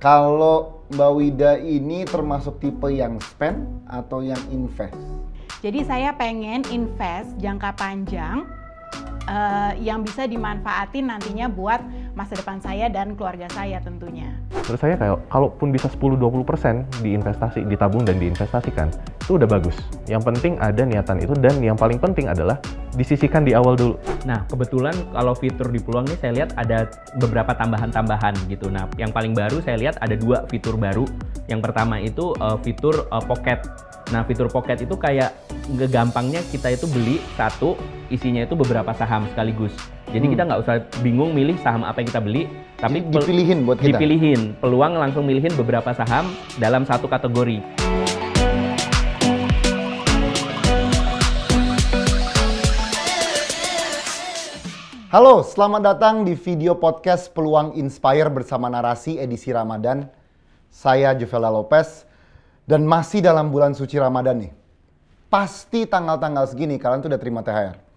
Kalau Mbak Wida ini termasuk tipe yang spend atau yang invest? Jadi saya pengen invest jangka panjang uh, yang bisa dimanfaatin nantinya buat masa depan saya dan keluarga saya tentunya. Terus saya kayak kalaupun bisa 10-20% diinvestasi, ditabung dan diinvestasikan, itu udah bagus. Yang penting ada niatan itu dan yang paling penting adalah disisihkan di awal dulu. Nah, kebetulan kalau fitur di peluang ini saya lihat ada beberapa tambahan-tambahan gitu. Nah, yang paling baru saya lihat ada dua fitur baru. Yang pertama itu uh, fitur uh, pocket Nah, fitur pocket itu kayak gampangnya kita itu beli satu, isinya itu beberapa saham sekaligus. Jadi hmm. kita nggak usah bingung milih saham apa yang kita beli, tapi dipilihin buat kita. Dipilihin, peluang langsung milihin beberapa saham dalam satu kategori. Halo, selamat datang di video podcast Peluang Inspire bersama narasi edisi Ramadan. Saya Juvela Lopez dan masih dalam bulan suci Ramadan nih. Pasti tanggal-tanggal segini kalian tuh udah terima THR.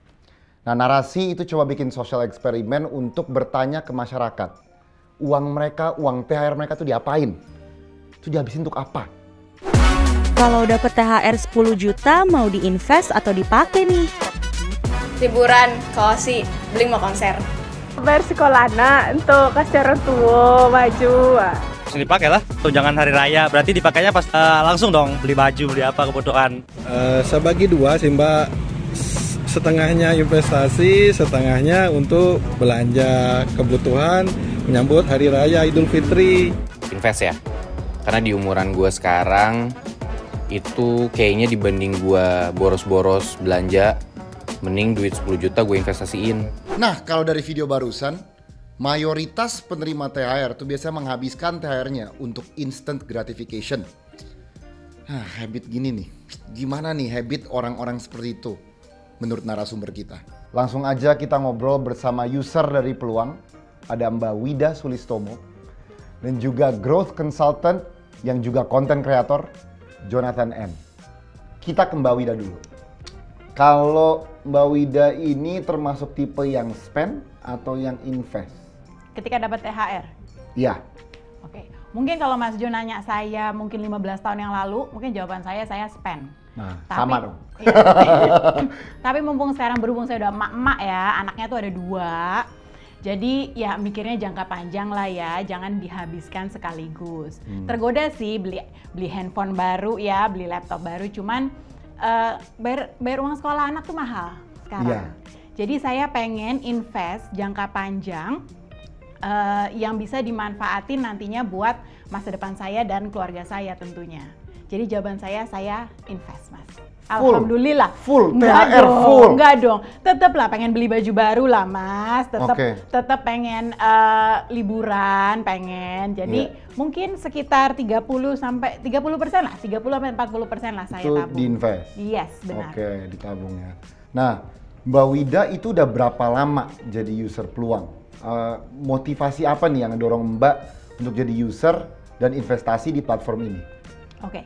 Nah narasi itu coba bikin social eksperimen untuk bertanya ke masyarakat. Uang mereka, uang THR mereka tuh diapain? Itu dihabisin untuk apa? Kalau dapat THR 10 juta mau diinvest atau dipakai nih? Liburan, kosi, beli mau konser. Bayar sekolah anak untuk kasih orang tua, maju langsung dipakai lah. Tuh, jangan hari raya, berarti dipakainya pas uh, langsung dong beli baju, beli apa kebutuhan. Uh, saya bagi dua sih mbak, setengahnya investasi, setengahnya untuk belanja kebutuhan menyambut hari raya Idul Fitri. Invest ya, karena di umuran gue sekarang itu kayaknya dibanding gue boros-boros belanja, mending duit 10 juta gue investasiin. Nah, kalau dari video barusan, mayoritas penerima THR tuh biasanya menghabiskan THR-nya untuk instant gratification. Nah, habit gini nih, gimana nih habit orang-orang seperti itu menurut narasumber kita? Langsung aja kita ngobrol bersama user dari Peluang, ada Mbak Wida Sulistomo, dan juga growth consultant yang juga content creator, Jonathan M. Kita ke Mbak Wida dulu. Kalau Mbak Wida ini termasuk tipe yang spend atau yang invest? ketika dapat THR? Iya. Oke. Mungkin kalau Mas Jo nanya saya mungkin 15 tahun yang lalu, mungkin jawaban saya saya spend. Nah, tapi, sama dong. Iya, tapi mumpung sekarang berhubung saya udah emak-emak ya, anaknya tuh ada dua. Jadi ya mikirnya jangka panjang lah ya, jangan dihabiskan sekaligus. Hmm. Tergoda sih beli beli handphone baru ya, beli laptop baru, cuman uh, bayar bayar uang sekolah anak tuh mahal sekarang. Yeah. Jadi saya pengen invest jangka panjang uh, yang bisa dimanfaatin nantinya buat masa depan saya dan keluarga saya tentunya. Jadi jawaban saya saya invest mas. Full. Alhamdulillah. Full. Enggak THR dong, full. Enggak dong. Tetap lah pengen beli baju baru lah mas. Tetap okay. tetap pengen uh, liburan, pengen. Jadi yeah. mungkin sekitar 30 sampai 30 persen lah, 30 sampai 40 persen lah saya itu tabung. diinvest. Yes benar. Oke okay, ditabung ya. Nah Mbak Wida itu udah berapa lama jadi user peluang? Uh, motivasi apa nih yang dorong Mbak untuk jadi user dan investasi di platform ini? Oke. Okay.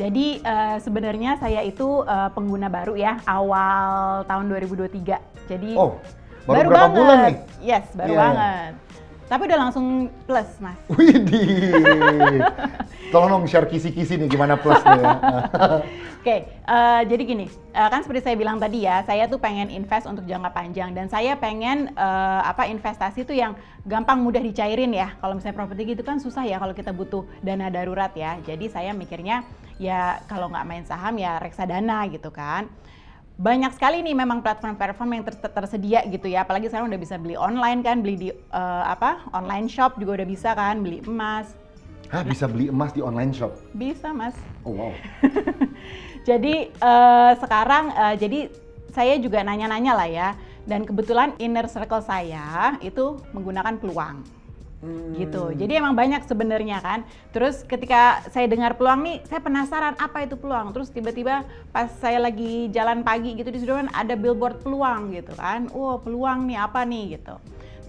Jadi uh, sebenarnya saya itu uh, pengguna baru ya awal tahun 2023. Jadi Oh, baru, baru berapa banget. bulan nih? Yes, baru yeah. banget. Tapi udah langsung plus, Mas. Widih. Tolong dong share kisi-kisi nih gimana plusnya ya. Oke, okay, uh, jadi gini, uh, kan seperti saya bilang tadi ya, saya tuh pengen invest untuk jangka panjang dan saya pengen uh, apa investasi tuh yang gampang mudah dicairin ya. Kalau misalnya properti gitu kan susah ya kalau kita butuh dana darurat ya. Jadi saya mikirnya ya kalau nggak main saham ya reksadana gitu kan. Banyak sekali nih memang platform-platform yang ter tersedia gitu ya. Apalagi sekarang udah bisa beli online kan, beli di uh, apa online shop juga udah bisa kan, beli emas. Hah, bisa beli emas di online shop? Bisa, Mas. Oh, wow. jadi uh, sekarang uh, jadi saya juga nanya-nanya lah ya dan kebetulan inner circle saya itu menggunakan peluang. Hmm. gitu. Jadi emang banyak sebenarnya kan. Terus ketika saya dengar peluang nih, saya penasaran apa itu peluang. Terus tiba-tiba pas saya lagi jalan pagi gitu di kan ada billboard peluang gitu kan. Wow, peluang nih apa nih gitu.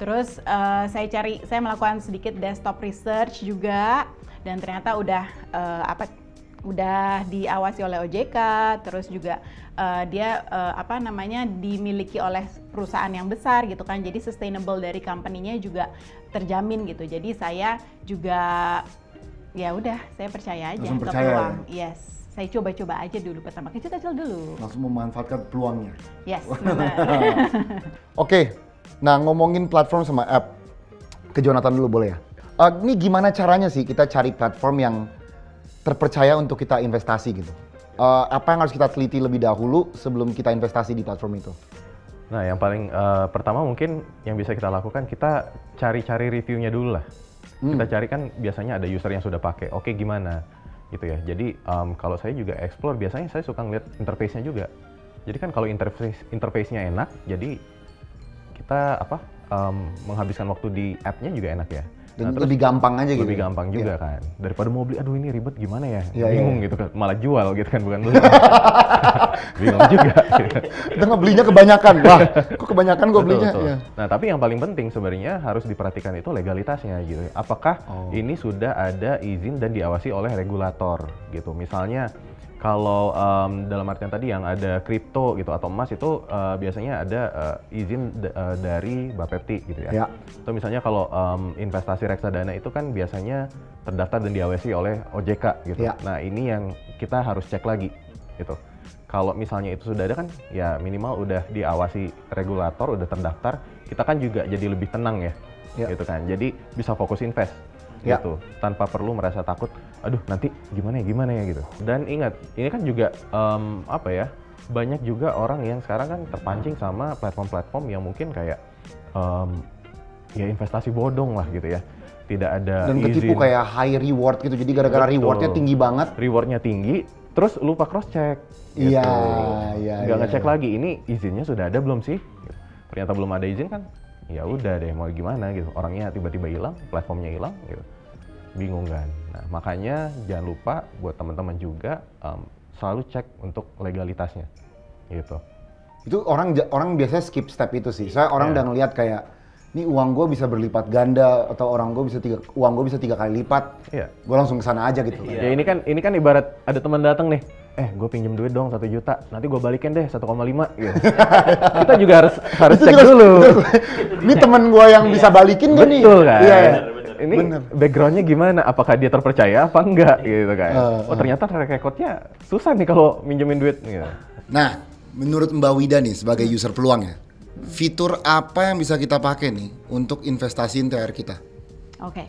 Terus uh, saya cari, saya melakukan sedikit desktop research juga dan ternyata udah uh, apa udah diawasi oleh OJK, terus juga uh, dia uh, apa namanya dimiliki oleh perusahaan yang besar gitu kan. Jadi sustainable dari company-nya juga terjamin gitu. Jadi saya juga ya udah saya percaya aja Langsung ke percaya ya? peluang. Yes, saya coba-coba aja dulu pertama kecil-kecil dulu. Langsung memanfaatkan peluangnya. Yes, benar. Oke, nah ngomongin platform sama app, ke Jonathan dulu boleh ya? Eh, ini gimana caranya sih kita cari platform yang terpercaya untuk kita investasi gitu? Eh, apa yang harus kita teliti lebih dahulu sebelum kita investasi di platform itu? Nah, yang paling eh, pertama mungkin yang bisa kita lakukan kita cari-cari reviewnya dulu lah. Hmm. Kita cari kan biasanya ada user yang sudah pakai. Oke, gimana? Gitu ya. Jadi em, kalau saya juga explore biasanya saya suka ngeliat interface-nya juga. Jadi kan kalau interface interface-nya enak, jadi kita apa em, menghabiskan waktu di app-nya juga enak ya. Dan lebih gampang aja gitu. Lebih ya? gampang juga kan. Daripada mau beli, aduh ini ribet gimana ya? Iya, Bingung iya. gitu kan. Malah jual gitu kan, bukan beli. Bingung juga. Kita nggak belinya kebanyakan. Wah, kok kebanyakan gue belinya? betul. Iya. Nah, tapi yang paling penting sebenarnya harus diperhatikan itu legalitasnya gitu. Apakah Oh. ini sudah ada izin dan diawasi oleh regulator gitu. Misalnya kalau em, dalam artian tadi yang ada kripto gitu atau emas itu eh, biasanya ada eh, izin eh, dari Bapepti gitu ya. Ya. Atau misalnya kalau em, investasi reksadana itu kan biasanya terdaftar dan diawasi oleh OJK gitu. Ya. Nah, ini yang kita harus cek lagi gitu. Kalau misalnya itu sudah ada kan ya minimal udah diawasi regulator, udah terdaftar, kita kan juga jadi lebih tenang ya. Ya. Gitu kan. Jadi bisa fokus invest Ya. gitu tanpa perlu merasa takut aduh nanti gimana ya gimana ya gitu dan ingat ini kan juga em, apa ya banyak juga orang yang sekarang kan terpancing sama platform-platform yang mungkin kayak em, ya investasi bodong lah gitu ya tidak ada Dan ketipu izin. kayak high reward gitu. Jadi gara-gara rewardnya tinggi banget. rewardnya tinggi terus lupa cross check Iya, iya, nggak iya, ngecek iya. lagi ini izinnya sudah ada belum sih Gitu. ternyata belum ada izin kan ya udah deh mau gimana gitu orangnya tiba-tiba hilang platformnya hilang gitu bingung kan nah makanya jangan lupa buat teman-teman juga em, selalu cek untuk legalitasnya gitu Itu orang orang biasanya skip step itu sih. Saya orang Iya. udah ngeliat kayak ini uang gue bisa berlipat ganda atau orang gue bisa tiga uang gue bisa tiga kali lipat. Iya. Gue langsung ke sana aja gitu. Ya ini kan ini kan ibarat ada teman datang nih, eh gue pinjem duit dong satu juta, nanti gue balikin deh 1,5 gitu. Kita juga harus harus Itu cek juga- dulu. Ini temen gue yang bisa balikin gak nih? Betul kan? Iya. iya. Ini Bener. backgroundnya gimana? Apakah dia terpercaya apa enggak gitu kan? Eh, oh ternyata track recordnya susah nih kalau minjemin duit. Gitu. Nah, menurut Mbak Wida nih sebagai user peluang ya, fitur apa yang bisa kita pakai nih untuk investasiin THR kita? Oke,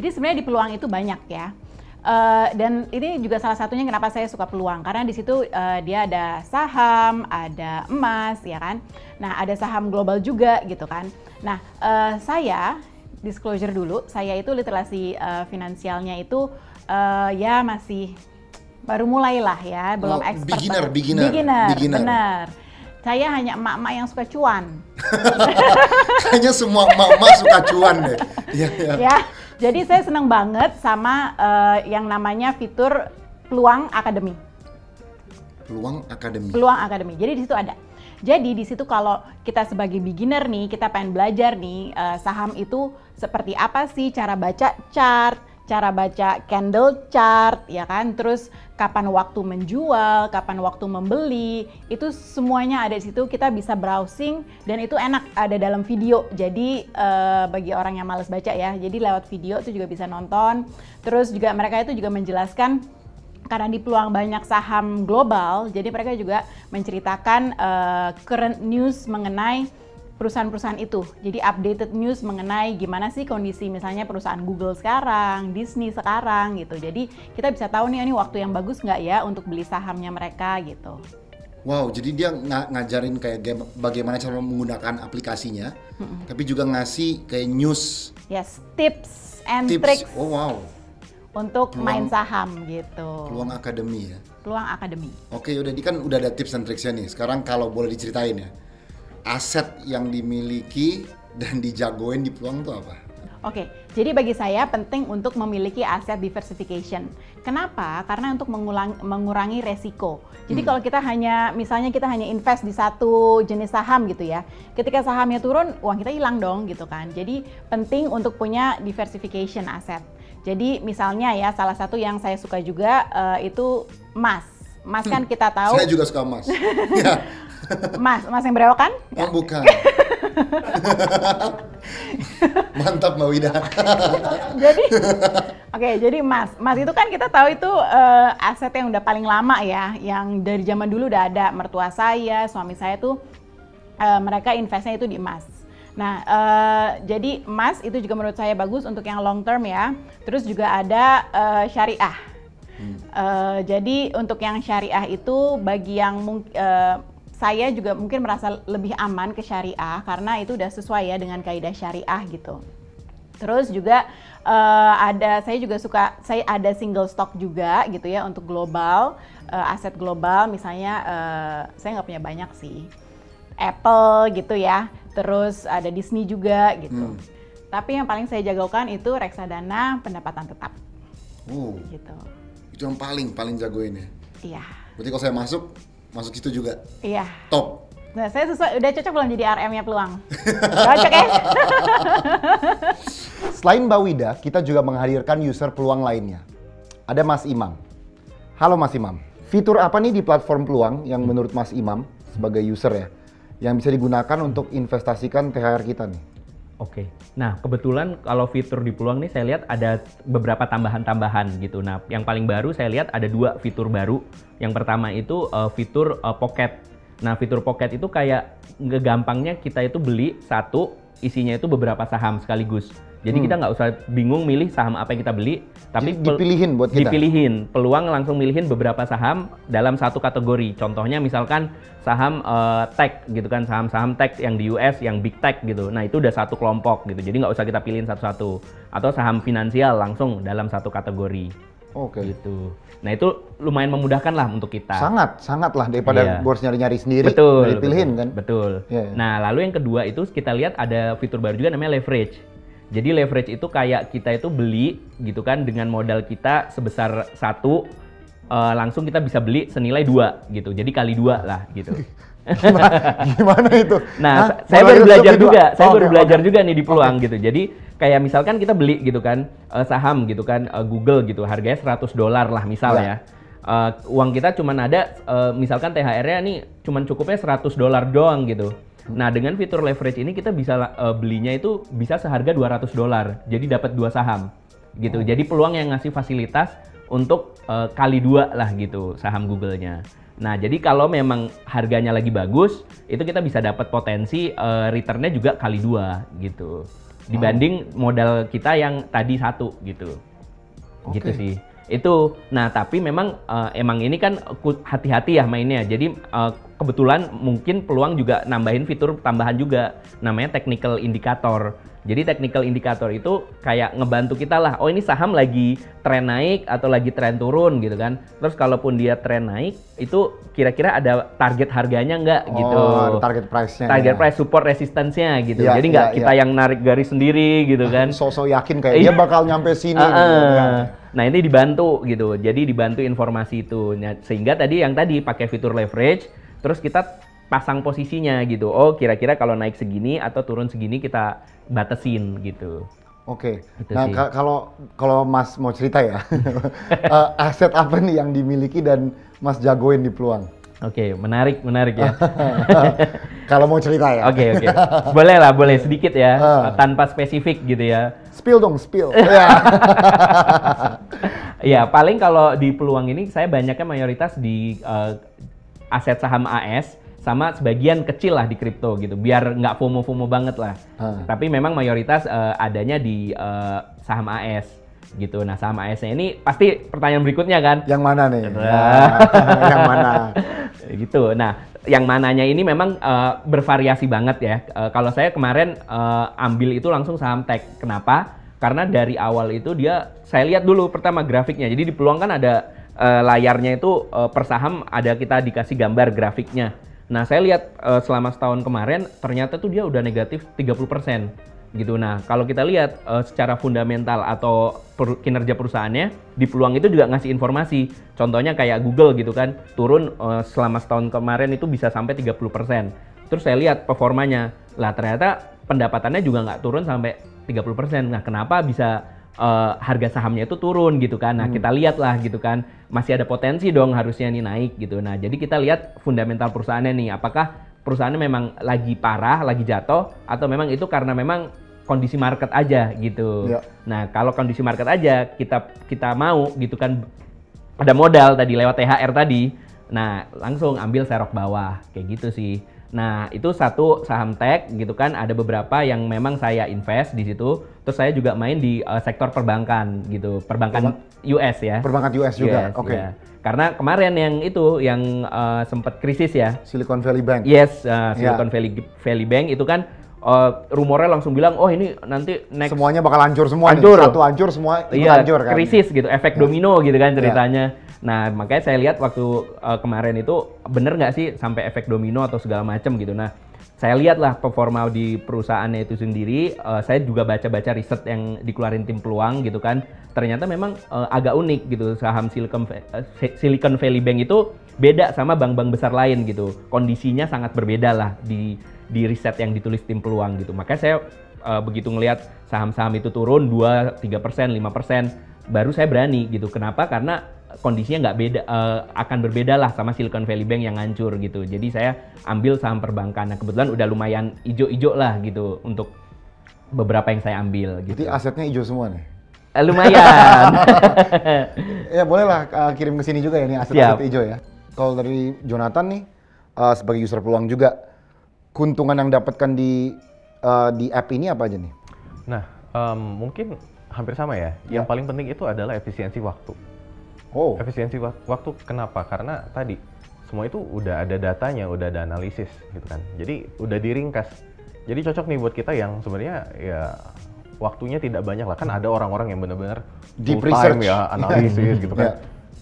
jadi sebenarnya di peluang itu banyak ya. Eh, dan ini juga salah satunya kenapa saya suka peluang karena di situ eh, dia ada saham, ada emas, ya kan. Nah ada saham global juga gitu kan. Nah eh, saya disclosure dulu, saya itu literasi eh, finansialnya itu eh, ya masih baru mulai lah ya, belum Oh, expert. beginner, banget. beginner, beginner, beginner. bener. Saya hanya emak-emak yang suka cuan. Kayaknya semua emak-emak suka cuan deh. Iya, iya. ya. Jadi saya senang banget sama eh, yang namanya fitur peluang akademi. Peluang akademi. Peluang akademi. Jadi di situ ada. Jadi di situ kalau kita sebagai beginner nih, kita pengen belajar nih eh, saham itu seperti apa sih cara baca chart, cara baca candle chart, ya kan? Terus kapan waktu menjual, kapan waktu membeli, itu semuanya ada di situ. Kita bisa browsing dan itu enak ada dalam video. Jadi eh, bagi orang yang males baca ya, jadi lewat video itu juga bisa nonton. Terus juga mereka itu juga menjelaskan karena di peluang banyak saham global, jadi mereka juga menceritakan eh, current news mengenai perusahaan-perusahaan itu. Jadi updated news mengenai gimana sih kondisi misalnya perusahaan Google sekarang, Disney sekarang gitu. Jadi kita bisa tahu nih ini waktu yang bagus nggak ya untuk beli sahamnya mereka gitu. Wow, jadi dia nga- ngajarin kayak bagaimana cara menggunakan aplikasinya, tapi juga ngasih kayak news Yes, tips and tips. tricks Oh wow, untuk Peluang- main saham gitu. peluang akademi ya. Peluang akademi. Oke, udah di kan udah ada tips dan triksnya nih. Sekarang kalau boleh diceritain ya, aset yang dimiliki dan dijagoin di peluang itu apa? Oke, jadi bagi saya penting untuk memiliki aset diversification. Kenapa? Karena untuk mengulang- mengurangi resiko. Jadi kalau kita hanya, misalnya kita hanya invest di satu jenis saham gitu ya, ketika sahamnya turun, uang kita hilang dong gitu kan. Jadi penting untuk punya diversification aset. Jadi misalnya ya, salah satu yang saya suka juga eh, itu emas. Emas kan kita tahu, Saya juga suka emas. ya, emas, emas yang berewokan? oh bukan. Mantap Mbak Wida. Jadi, oke Oke, jadi emas. Emas itu kan kita tahu itu eh, aset yang udah paling lama ya, yang dari zaman dulu udah ada. Mertua saya, suami saya tuh eh, mereka investnya itu di emas. Nah, eh, jadi emas itu juga menurut saya bagus untuk yang long term ya. Terus juga ada eh, syariah. Eh, jadi untuk yang syariah itu bagi yang eh, saya juga mungkin merasa lebih aman ke syariah karena itu udah sesuai ya dengan kaidah syariah gitu. Terus juga eh, ada saya juga suka saya ada single stock juga gitu ya untuk global eh, aset global misalnya eh, saya nggak punya banyak sih Apple gitu ya. Terus ada Disney juga gitu. Hmm. Tapi yang paling saya jagokan itu reksadana pendapatan tetap Oh, gitu. Yang paling paling jagoin ya. Iya. Berarti kalau saya masuk, masuk situ juga. Iya. Top. Nah, saya sesuai udah cocok belum jadi RM-nya peluang? cocok ya? Selain Mbak Wida, kita juga menghadirkan user peluang lainnya. Ada Mas Imam. Halo Mas Imam. Fitur apa nih di platform peluang yang menurut Mas Imam sebagai user ya, yang bisa digunakan untuk investasikan THR kita nih? Oke. Nah, kebetulan kalau fitur di Peluang nih saya lihat ada beberapa tambahan-tambahan gitu. Nah, yang paling baru saya lihat ada dua fitur baru. Yang pertama itu uh, fitur uh, Pocket. Nah, fitur Pocket itu kayak gampangnya kita itu beli satu, isinya itu beberapa saham sekaligus. Jadi Hmm. kita nggak usah bingung milih saham apa yang kita beli, tapi dipilihin buat kita? Dipilihin. Peluang langsung milihin beberapa saham dalam satu kategori. Contohnya misalkan saham eh, tech gitu kan, saham-saham tech yang di US, yang big tech gitu. Nah itu udah satu kelompok gitu. Jadi nggak usah kita pilihin satu-satu. Atau saham finansial langsung dalam satu kategori. Oke. Gitu. Nah itu lumayan memudahkan lah untuk kita. Sangat, sangat lah daripada gue harus nyari-nyari sendiri. Betul. Dari pilihin betul, kan. Betul. Iya, iya. Nah, lalu yang kedua itu kita lihat ada fitur baru juga namanya leverage. Jadi leverage itu kayak kita itu beli gitu kan dengan modal kita sebesar satu eh, langsung kita bisa beli senilai dua gitu. Jadi kali dua lah gitu. Gimana itu? Nah, Hah? sa- saya baru belajar juga. Saya Oh, baru oke, belajar oke. juga nih di peluang gitu. Jadi kayak misalkan kita beli gitu kan eh, saham gitu kan eh, Google gitu harganya 100 dolar lah misal Ya. ya. Eh, uang kita cuman ada eh, misalkan THR-nya nih cuman cukupnya 100 dolar doang gitu. Nah, dengan fitur leverage ini kita bisa eh, belinya itu bisa seharga 200 dolar. Jadi dapat dua saham gitu. Jadi peluang yang ngasih fasilitas untuk eh, kali dua lah gitu saham Google-nya. Nah, jadi kalau memang harganya lagi bagus, itu kita bisa dapat potensi eh, return-nya juga kali dua gitu. Dibanding modal kita yang tadi satu gitu. Gitu Oke. sih. Itu. Nah, tapi memang eh, emang ini kan hati-hati ya mainnya. Jadi eh, kebetulan mungkin peluang juga nambahin fitur tambahan juga namanya technical indicator. Jadi technical indicator itu kayak ngebantu kita lah. Oh, ini saham lagi tren naik atau lagi tren turun gitu kan. Terus kalaupun dia tren naik, itu kira-kira ada target harganya nggak gitu. Oh, ada target price-nya. Target ya. price support resistance-nya gitu. Iya, Jadi nggak iya, kita iya. yang narik garis sendiri gitu kan. Sosok yakin kayak dia bakal nyampe sini. Ah, gitu, kan. Nah ini dibantu gitu, jadi dibantu informasi itu. Nah, sehingga tadi yang tadi pakai fitur leverage, terus kita pasang posisinya gitu. Oh kira-kira kalau naik segini atau turun segini kita batasin gitu. Oke. Itu Nah, sih. ka- kalau kalau Mas mau cerita ya, eh, aset apa nih yang dimiliki dan Mas jagoin di peluang? Oke, menarik, menarik ya. kalau mau cerita ya. Oke, oke. Boleh lah, boleh sedikit ya, Ah. tanpa spesifik gitu ya. Spill dong, spill. Ya. Paling kalau di peluang ini saya banyaknya mayoritas di eh, aset saham AS sama sebagian kecil lah di kripto gitu, biar nggak FOMO-FOMO banget lah. Ah. Tapi memang mayoritas eh, adanya di eh, saham AS gitu. Nah, saham AS-nya ini pasti pertanyaan berikutnya kan? Yang mana nih? Nah. Nah, yang mana? gitu. Nah, yang mananya ini memang eh, bervariasi banget ya. Eh, kalau saya kemarin eh, ambil itu langsung saham tech. Kenapa? Karena dari awal itu dia saya lihat dulu pertama grafiknya. Jadi di peluang kan ada eh, layarnya itu eh, per saham ada kita dikasih gambar grafiknya. Nah, saya lihat eh, selama setahun kemarin ternyata tuh dia udah negatif 30% gitu. Nah, kalau kita lihat eh, secara fundamental atau per- kinerja perusahaannya di peluang itu juga ngasih informasi. Contohnya kayak Google gitu kan, turun eh, selama setahun kemarin itu bisa sampai 30%. Terus saya lihat performanya. Lah ternyata pendapatannya juga nggak turun sampai 30%. Nah, kenapa bisa eh, harga sahamnya itu turun gitu kan. Nah, kita lihat lah gitu kan. Masih ada potensi dong harusnya nih naik gitu. Nah, jadi kita lihat fundamental perusahaannya nih. Apakah perusahaannya memang lagi parah, lagi jatuh atau memang itu karena memang kondisi market aja gitu. Ya. Nah, kalau kondisi market aja kita kita mau gitu kan ada modal tadi lewat THR tadi. Nah, langsung ambil serok bawah kayak gitu sih. Nah, itu satu saham tech gitu kan ada beberapa yang memang saya invest di situ. Terus saya juga main di eh, sektor perbankan gitu. Perbankan US ya. Perbankan US juga. Oke. ya. Karena kemarin yang itu yang eh, sempat krisis ya. Silicon Valley Bank. Yes, uh. Silicon Valley Valley Bank itu kan uh, rumornya langsung bilang, oh ini nanti next Semuanya bakal hancur semua Hancur. nih. Satu hancur semua itu iya, hancur kan. krisis gitu, efek Ya. domino gitu kan Ya. ceritanya. Nah makanya saya lihat waktu uh, kemarin itu bener nggak sih sampai efek domino atau segala macam gitu. Nah saya lihatlah performa di perusahaannya itu sendiri. uh, saya juga baca-baca riset yang dikeluarin tim peluang gitu kan. Ternyata memang uh, agak unik gitu saham Silicon uh, Silicon Valley Bank itu beda sama bank-bank besar lain gitu. Kondisinya sangat berbeda lah di di riset yang ditulis tim peluang gitu. Makanya saya uh, begitu ngelihat saham-saham itu turun 2, 3 persen, 5 persen, baru saya berani gitu. Kenapa? Karena kondisinya nggak beda, uh, akan berbeda lah sama Silicon Valley Bank yang hancur gitu. Jadi saya ambil saham perbankan. Nah kebetulan udah lumayan ijo-ijo lah gitu untuk beberapa yang saya ambil Jadi gitu. asetnya hijau semua nih. Eh, lumayan. ya bolehlah uh, kirim ke sini juga ya nih aset-aset hijau ya. Kalau dari Jonathan nih uh, sebagai user peluang juga keuntungan yang dapatkan di uh, di app ini apa aja nih? Nah, em, mungkin hampir sama ya. Yang paling penting itu adalah efisiensi waktu. Oh. Efisiensi wak- waktu kenapa? Karena tadi semua itu udah ada datanya, udah ada analisis gitu kan. Jadi udah diringkas. Jadi cocok nih buat kita yang sebenarnya ya waktunya tidak banyak lah. Kan ada orang-orang yang benar-benar Deep research. ya analisis gitu kan. Ya.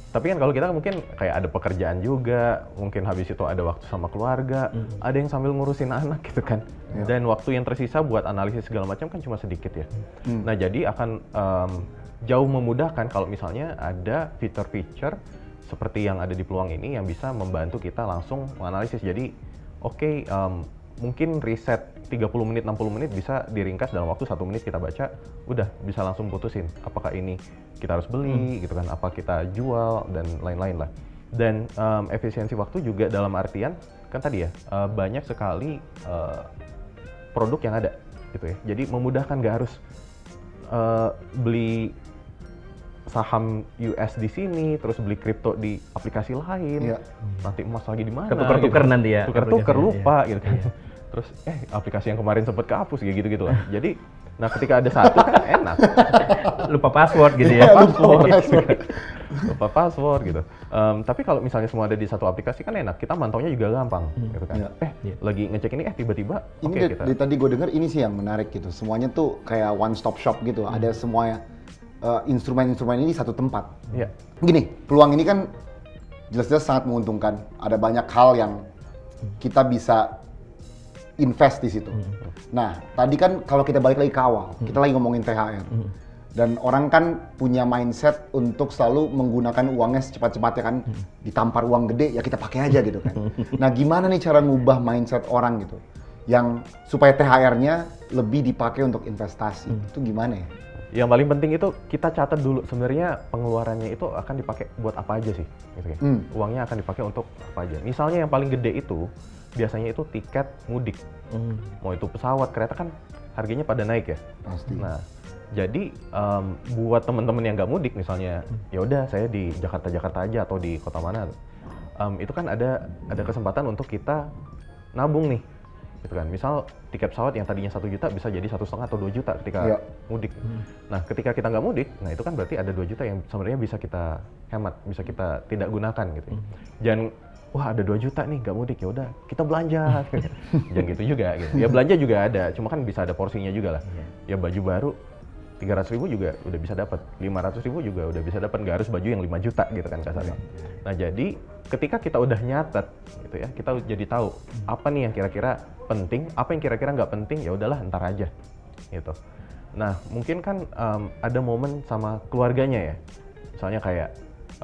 Tapi kan kalau kita mungkin kayak ada pekerjaan juga, mungkin habis itu ada waktu sama keluarga, ada yang sambil ngurusin anak gitu kan. Ya. Dan waktu yang tersisa buat analisis segala macam kan cuma sedikit ya. Hmm. Nah jadi akan em, jauh memudahkan kalau misalnya ada fitur-fitur seperti yang ada di peluang ini yang bisa membantu kita langsung menganalisis. Jadi oke em, mungkin riset 30 menit 60 menit bisa diringkas dalam waktu satu menit kita baca, udah bisa langsung putusin apakah ini kita harus beli gitu kan, apa kita jual dan lain-lain lah. Dan em, efisiensi waktu juga dalam artian kan tadi ya eh, banyak sekali eh, produk yang ada gitu ya. Jadi memudahkan nggak harus eh, beli saham US di sini, terus beli kripto di aplikasi lain, Iya. nanti emas lagi di mana? Ketuker-tuker gitu. nanti ya Tuker-tuker lupa gitu kan. Terus eh aplikasi yang kemarin sempat kehapus kayak gitu-gitu lah. Jadi nah ketika ada satu kan enak. Lupa password gitu ya. Lupa password. lupa password gitu. Em, tapi kalau misalnya semua ada di satu aplikasi kan enak. Kita mantaunya juga gampang gitu kan. Iya. Eh lagi ngecek ini eh tiba-tiba Ini oke dari, kita tadi gue denger ini sih yang menarik gitu. Semuanya tuh kayak one stop shop gitu. Ada uh, instrumen-instrumen ini di satu tempat. Iya. Gini, peluang ini kan jelas-jelas sangat menguntungkan. Ada banyak hal yang kita bisa invest di situ. Nah, tadi kan kalau kita balik lagi ke awal, kita lagi ngomongin THR. Dan orang kan punya mindset untuk selalu menggunakan uangnya secepat-cepatnya kan. Ditampar uang gede, ya kita pakai aja gitu kan. nah, gimana nih cara ngubah mindset orang gitu? Yang supaya THR-nya lebih dipakai untuk investasi. Itu gimana ya? Yang paling penting itu kita catat dulu sebenarnya pengeluarannya itu akan dipakai buat apa aja sih, gitu ya. Hmm. Uangnya akan dipakai untuk apa aja. Misalnya yang paling gede itu biasanya itu tiket mudik. Mau itu pesawat, kereta kan harganya pada naik ya. Pasti. Nah, jadi em, buat teman-teman yang nggak mudik misalnya, ya udah saya di Jakarta Jakarta aja atau di kota mana, em, itu kan ada ada kesempatan untuk kita nabung nih, gitu kan. Misal tiket pesawat yang tadinya satu juta bisa jadi satu setengah atau dua juta ketika Iya. mudik. Nah, ketika kita nggak mudik, nah itu kan berarti ada 2 juta yang sebenarnya bisa kita hemat, bisa kita tidak gunakan gitu. ya. Jangan wah ada 2 juta nih nggak mudik ya udah kita belanja. Jangan gitu juga gitu. Ya belanja juga ada, cuma kan bisa ada porsinya juga lah. Ya baju baru 300 ribu juga udah bisa dapat, 500 ribu juga udah bisa dapat, nggak harus baju yang 5 juta gitu kan kasarnya. Nah jadi ketika kita udah nyatet gitu ya, kita jadi tahu apa nih yang kira-kira penting, apa yang kira-kira nggak penting ya udahlah ntar aja gitu. Nah mungkin kan em, ada momen sama keluarganya ya, misalnya kayak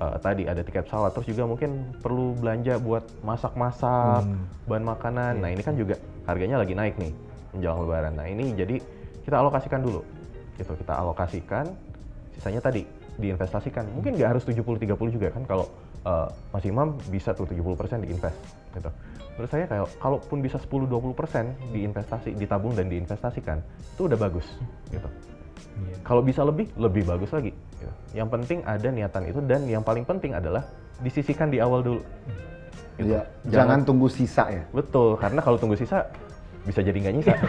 eh, tadi ada tiket pesawat, terus juga mungkin perlu belanja buat masak-masak, bahan makanan. Nah ini kan juga harganya lagi naik nih menjelang lebaran. Nah ini jadi kita alokasikan dulu, gitu kita alokasikan, sisanya tadi diinvestasikan. Mungkin nggak harus 70-30 juga kan kalau eh, Mas Imam bisa tuh 70% diinvest gitu. Menurut saya kayak kalaupun bisa 10-20% diinvestasi, ditabung dan diinvestasikan, itu udah bagus gitu. Kalau bisa lebih, lebih bagus lagi. gitu. Yang penting ada niatan itu dan yang paling penting adalah disisihkan di awal dulu. Gitu. Iya, jangan tunggu sisa ya. Betul, karena kalau tunggu sisa bisa jadi nggak nyisa.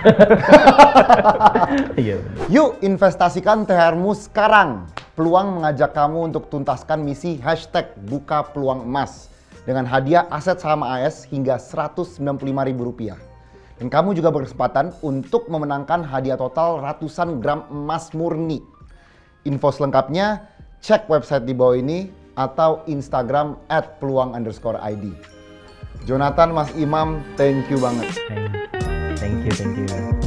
Iya. Yuk investasikan THR-mu sekarang. Peluang mengajak kamu untuk tuntaskan misi hashtag buka peluang emas dengan hadiah aset saham AS hingga Rp195.000. Dan kamu juga berkesempatan untuk memenangkan hadiah total ratusan gram emas murni. Info selengkapnya cek website di bawah ini atau Instagram at peluang underscore ID. Jonathan, Mas Imam, thank you banget. Thank you, thank you.